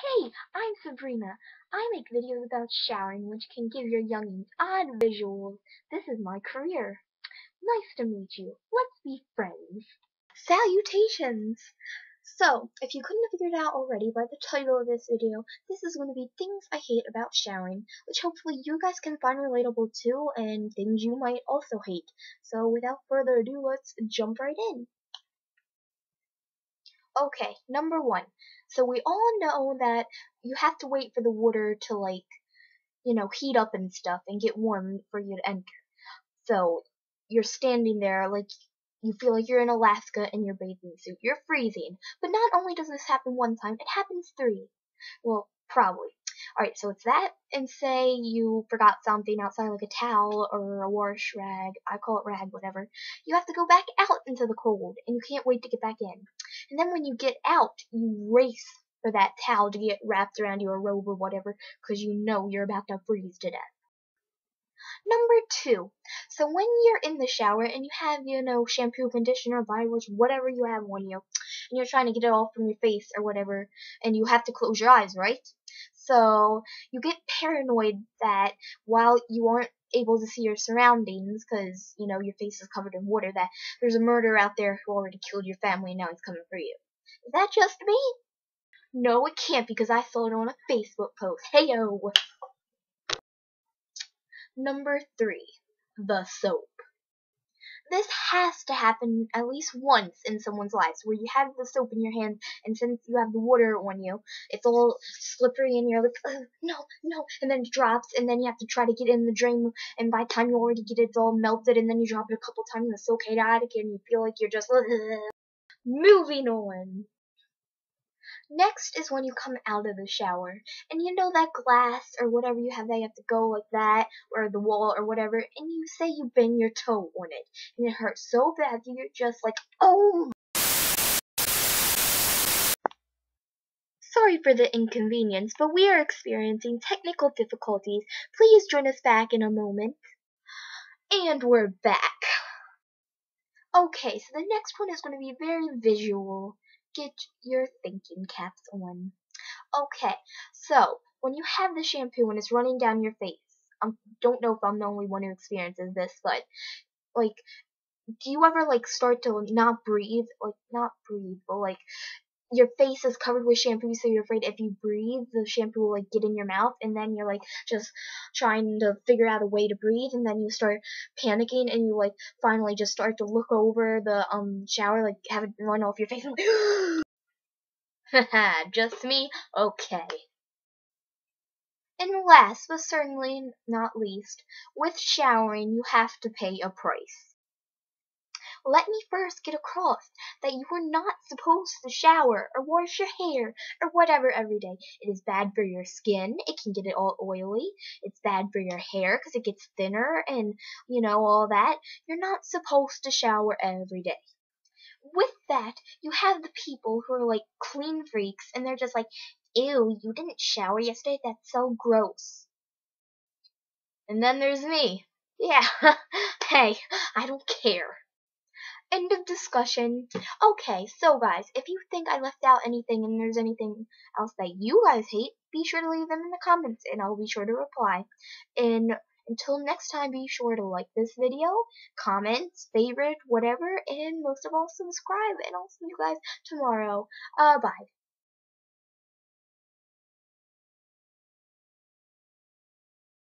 Hey, I'm Sabrina. I make videos about showering which can give your youngins odd visuals. This is my career. Nice to meet you. Let's be friends. Salutations! So, if you couldn't have figured it out already by the title of this video, this is going to be things I hate about showering, which hopefully you guys can find relatable too, and things you might also hate. So without further ado, let's jump right in. Okay, number one. So we all know that you have to wait for the water to like, you know, heat up and stuff and get warm for you to enter. So you're standing there like you feel like you're in Alaska in your bathing suit. You're freezing. But not only does this happen one time, it happens three. Well, probably. Alright, so it's that, and say you forgot something outside, like a towel or a wash rag. I call it rag, whatever. You have to go back out into the cold, and you can't wait to get back in. And then when you get out, you race for that towel to get wrapped around your robe or whatever, because you know you're about to freeze to death. Number two, so when you're in the shower and you have, you know, shampoo, conditioner, wash, whatever you have on you, and you're trying to get it all from your face or whatever, and you have to close your eyes, right? So you get paranoid that while you aren't able to see your surroundings because you know your face is covered in water that there's a murderer out there who already killed your family and now he's coming for you. Is that just me? No, it can't because I saw it on a Facebook post. Heyo. Number three, the soap. This has to happen at least once in someone's lives where you have the soap in your hand and since you have the water on you, it's all slippery and you're like, oh, no, no, and then it drops and then you have to try to get in the drain and by the time you already get it, it's all melted and then you drop it a couple times and it's so chaotic and you feel like you're just, moving on. Next is when you come out of the shower, and you know that glass or whatever you have that you have to go like that, or the wall or whatever, and you say you bang your toe on it, and it hurts so bad that you're just like, oh. Sorry for the inconvenience, but we are experiencing technical difficulties. Please join us back in a moment. And we're back. Okay, so the next one is going to be very visual get your thinking caps on. Okay, so when you have the shampoo and it's running down your face, I um, don't know if I'm the only one who experiences this, but like, do you ever like start to not breathe, like not breathe, but like your face is covered with shampoo, so you're afraid if you breathe, the shampoo will like get in your mouth, and then you're like just trying to figure out a way to breathe, and then you start panicking, and you like finally just start to look over the um shower, like have it run off your face, and like, haha, just me, okay. And last but certainly not least, with showering you have to pay a price. Let me first get across that you are not supposed to shower or wash your hair or whatever every day. It is bad for your skin. It can get it all oily. It's bad for your hair because it gets thinner and, you know, all that. You're not supposed to shower every day. With that, you have the people who are like clean freaks and they're just like, ew, you didn't shower yesterday? That's so gross. And then there's me. Yeah, hey, I don't care. End of discussion. Okay, so guys, if you think I left out anything and there's anything else that you guys hate, be sure to leave them in the comments and I'll be sure to reply. And until next time, be sure to like this video, comment, favorite, whatever, and most of all, subscribe. And I'll see you guys tomorrow. Uh, bye.